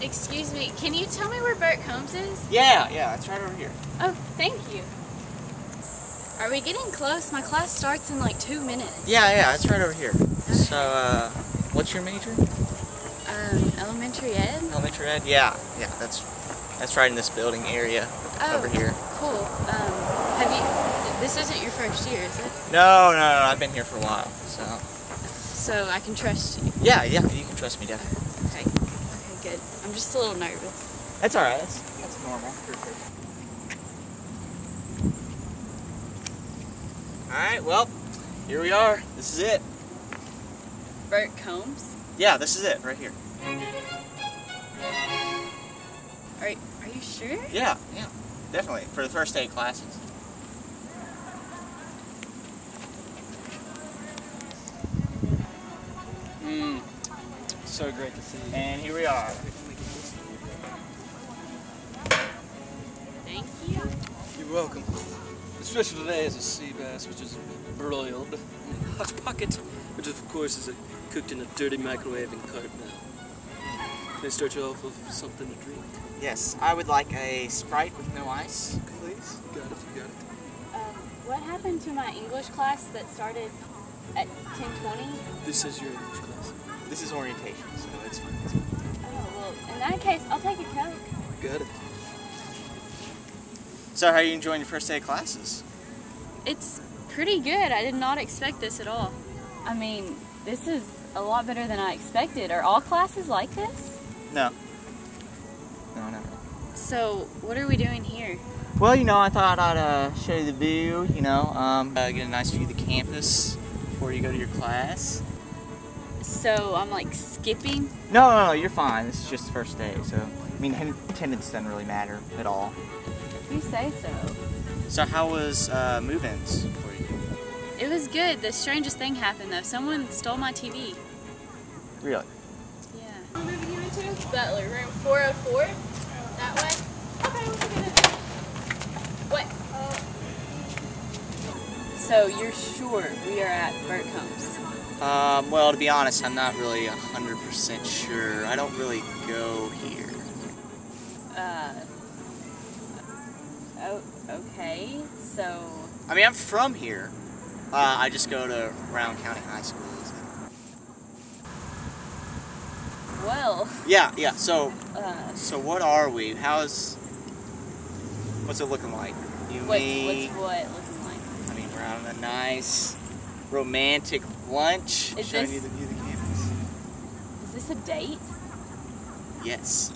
Excuse me, can you tell me where Bert Combs is? Yeah, yeah, it's right over here. Oh, thank you. Are we getting close? My class starts in like two minutes. Yeah, yeah, it's right over here. So, uh, what's your major? Um, elementary ed? Elementary ed? Yeah, yeah, that's that's right in this building area Oh, over here. Cool. Um, have you, this isn't your first year, is it? No, no, no, I've been here for a while, so. So I can trust you. Yeah, yeah, you can trust me definitely. Okay. Okay, good. I'm just a little nervous. That's alright, that's, that's normal. Alright, well, here we are. This is it. Bert Combs? Yeah, this is it, right here. Are, are you sure? Yeah, yeah, definitely, for the first day of classes. Mm. So great to see you. And here we are. Thank you. You're welcome. The special today is a sea bass, which is broiled, in a hot pocket, which of course is a, cooked in a dirty microwave in carp now. Can I start you off with something to drink? Yes, I would like a Sprite with no ice, please. You got it, you got it. Um, what happened to my English class that started at 1020? This is your English class. This is orientation, so it's fine. Oh, well, in that case, I'll take a Coke. It. So, how are you enjoying your first day of classes? It's pretty good. I did not expect this at all. I mean, this is a lot better than I expected. Are all classes like this? No. No, no. So, what are we doing here? Well, you know, I thought I'd uh, show you the view, you know, um, uh, get a nice view of the campus before you go to your class. So, I'm like skipping? No, no, no, you're fine. This is just the first day, so, I mean, attendance doesn't really matter at all. If you say so. So, how was uh, move-ins for you? It was good. The strangest thing happened though. Someone stole my TV. Really? Yeah. I'm moving you into that like room 404. That way. Okay, we'll. What? So you're sure we are at Bert Combs? Um, well, to be honest, I'm not really 100% sure. I don't really go here. Uh. Oh, okay. So. I mean, I'm from here. Uh, I just go to Rowan County High School. Well. Yeah, yeah. So, Uh. so what are we? How's what's it looking like? You, What, me. what's what looking like? I mean, we're on a nice romantic lunch, Is showing this- you the view of the campus. Is this a date? Yes.